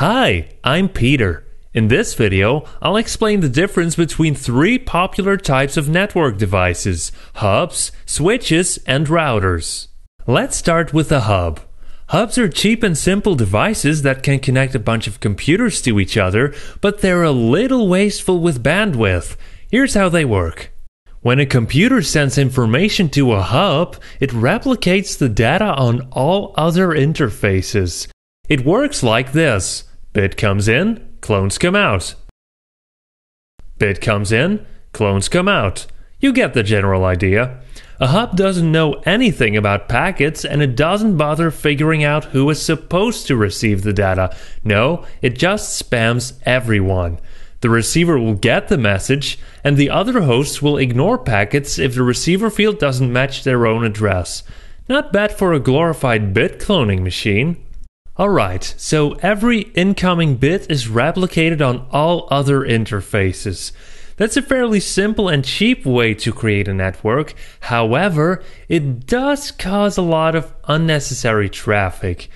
Hi, I'm Peter. In this video, I'll explain the difference between three popular types of network devices hubs, switches, and routers. Let's start with a hub. Hubs are cheap and simple devices that can connect a bunch of computers to each other, but they're a little wasteful with bandwidth. Here's how they work. When a computer sends information to a hub, it replicates the data on all other interfaces. It works like this bit comes in, clones come out. Bit comes in, clones come out. You get the general idea. A hub doesn't know anything about packets and it doesn't bother figuring out who is supposed to receive the data. No, it just spams everyone. The receiver will get the message, and the other hosts will ignore packets if the receiver field doesn't match their own address. Not bad for a glorified bit cloning machine. Alright, so every incoming bit is replicated on all other interfaces. That's a fairly simple and cheap way to create a network. However, it does cause a lot of unnecessary traffic.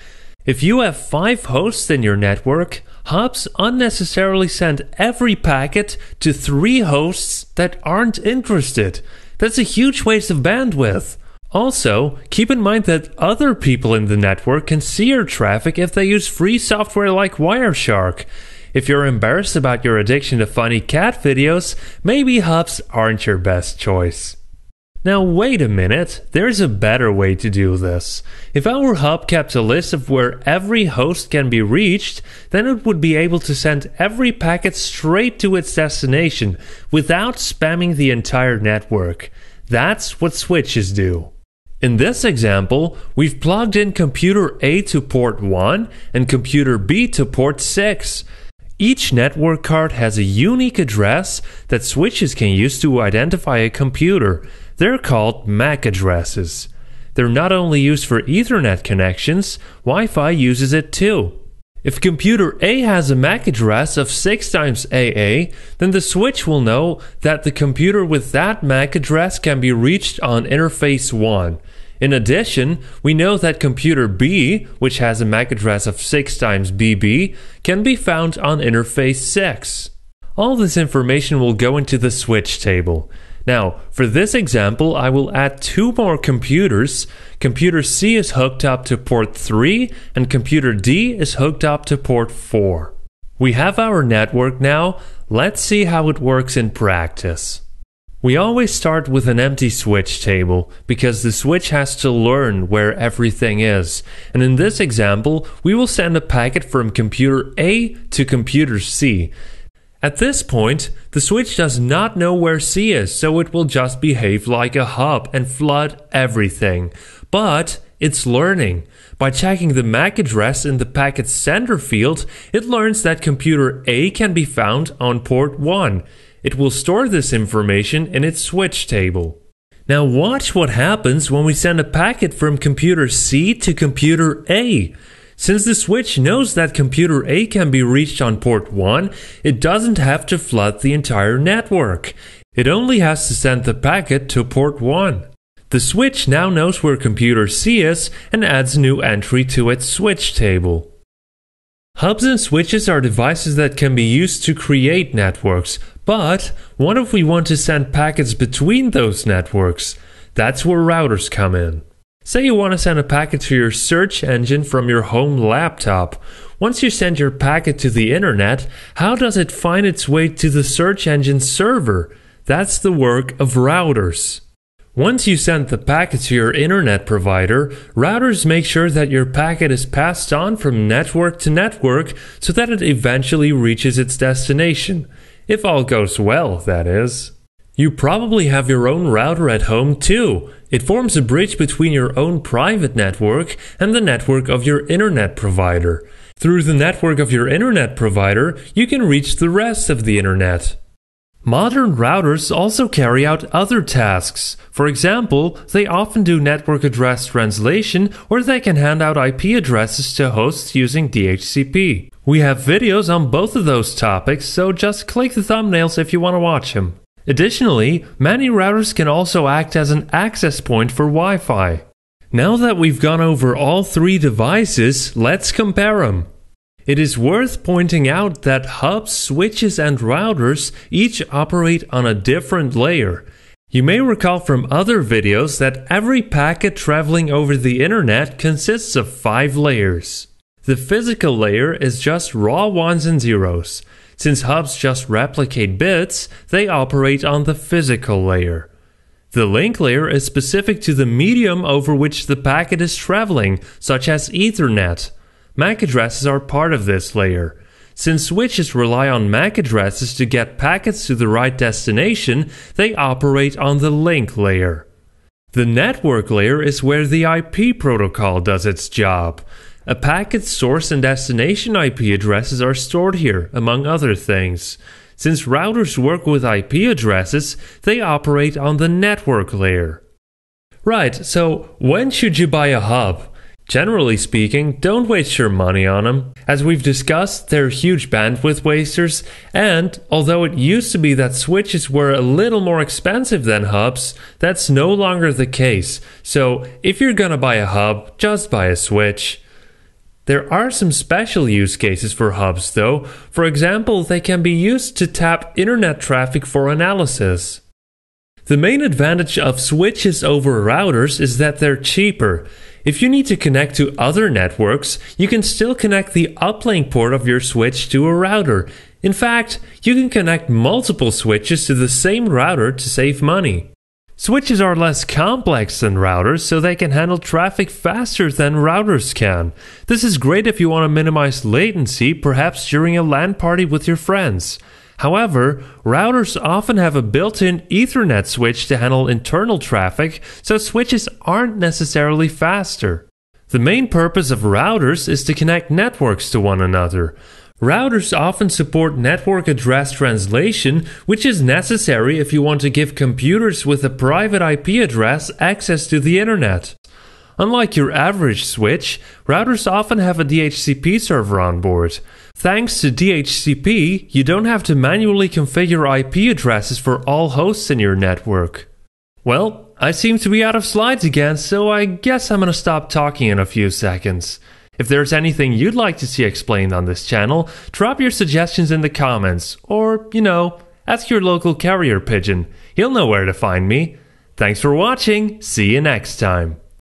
If you have five hosts in your network, hubs unnecessarily send every packet to three hosts that aren't interested. That's a huge waste of bandwidth. Also, keep in mind that other people in the network can see your traffic if they use free software like Wireshark. If you're embarrassed about your addiction to funny cat videos, maybe hubs aren't your best choice. Now, wait a minute, there's a better way to do this. If our hub kept a list of where every host can be reached, then it would be able to send every packet straight to its destination without spamming the entire network. That's what switches do. In this example, we've plugged in computer A to port 1 and computer B to port 6. Each network card has a unique address that switches can use to identify a computer. They're called MAC addresses. They're not only used for Ethernet connections, Wi Fi uses it too. If computer A has a MAC address of 6 times AA, then the switch will know that the computer with that MAC address can be reached on interface 1. In addition, we know that computer B, which has a MAC address of 6 times BB, can be found on interface 6. All this information will go into the switch table. Now, for this example, I will add two more computers. Computer C is hooked up to port 3 and computer D is hooked up to port 4. We have our network now. Let's see how it works in practice. We always start with an empty switch table because the switch has to learn where everything is. And in this example, we will send a packet from computer A to computer C. At this point, the switch does not know where C is, so it will just behave like a hub and flood everything. But it's learning. By checking the MAC address in the packet sender field, it learns that computer A can be found on port 1. It will store this information in its switch table. Now watch what happens when we send a packet from computer C to computer A. Since the switch knows that computer A can be reached on port 1, it doesn't have to flood the entire network. It only has to send the packet to port 1. The switch now knows where computer C is and adds a new entry to its switch table. Hubs and switches are devices that can be used to create networks, but what if we want to send packets between those networks? That's where routers come in. Say you want to send a packet to your search engine from your home laptop. Once you send your packet to the internet, how does it find its way to the search engine server? That's the work of routers. Once you send the packet to your internet provider, routers make sure that your packet is passed on from network to network so that it eventually reaches its destination. If all goes well, that is. You probably have your own router at home too. It forms a bridge between your own private network and the network of your internet provider. Through the network of your internet provider, you can reach the rest of the internet. Modern routers also carry out other tasks. For example, they often do network address translation or they can hand out IP addresses to hosts using DHCP. We have videos on both of those topics, so just click the thumbnails if you want to watch them. Additionally, many routers can also act as an access point for Wi Fi. Now that we've gone over all three devices, let's compare them. It is worth pointing out that hubs, switches, and routers each operate on a different layer. You may recall from other videos that every packet traveling over the internet consists of five layers. The physical layer is just raw ones and zeros. Since hubs just replicate bits, they operate on the physical layer. The link layer is specific to the medium over which the packet is traveling, such as Ethernet. MAC addresses are part of this layer. Since switches rely on MAC addresses to get packets to the right destination, they operate on the link layer. The network layer is where the IP protocol does its job. A packet's source and destination IP addresses are stored here, among other things. Since routers work with IP addresses, they operate on the network layer. Right, so when should you buy a hub? Generally speaking, don't waste your money on them. As we've discussed, they're huge bandwidth wasters, and although it used to be that switches were a little more expensive than hubs, that's no longer the case. So if you're gonna buy a hub, just buy a switch. There are some special use cases for hubs, though. For example, they can be used to tap internet traffic for analysis. The main advantage of switches over routers is that they're cheaper. If you need to connect to other networks, you can still connect the uplink port of your switch to a router. In fact, you can connect multiple switches to the same router to save money. Switches are less complex than routers, so they can handle traffic faster than routers can. This is great if you want to minimize latency, perhaps during a LAN party with your friends. However, routers often have a built in Ethernet switch to handle internal traffic, so switches aren't necessarily faster. The main purpose of routers is to connect networks to one another. Routers often support network address translation, which is necessary if you want to give computers with a private IP address access to the internet. Unlike your average switch, routers often have a DHCP server on board. Thanks to DHCP, you don't have to manually configure IP addresses for all hosts in your network. Well, I seem to be out of slides again, so I guess I'm gonna stop talking in a few seconds. If there's anything you'd like to see explained on this channel, drop your suggestions in the comments, or, you know, ask your local carrier pigeon. He'll know where to find me. Thanks for watching, see you next time.